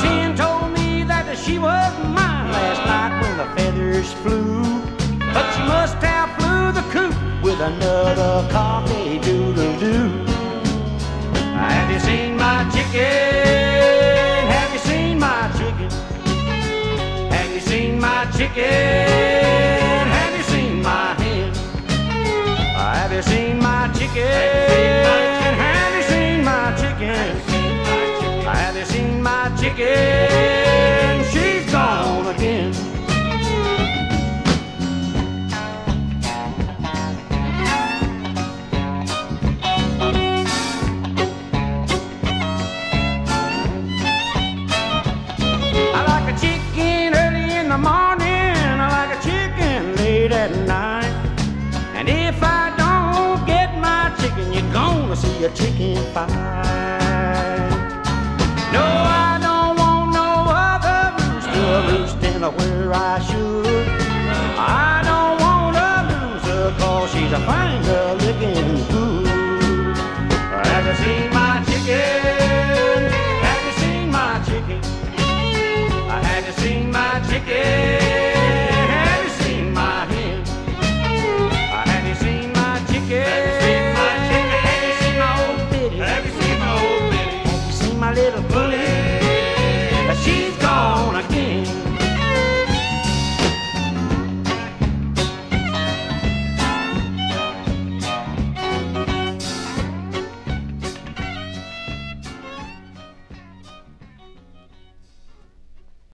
Sin told me that she was mine last night when the feathers flew. But she must have flew the coop with another cocky doodle doo. Have you seen my chicken? Have you seen my chicken? Have you seen my chicken? Have you seen my hen? Have you seen my chicken? Chicken? She's gone again. I like a chicken early in the morning. I like a chicken late at night. And if I don't get my chicken, you're gonna see a chicken fight. where I should. I don't wanna lose her, cause she's a fine girl looking good. Have you seen my chicken? Have you seen my chicken? Have you seen my chicken? little bird.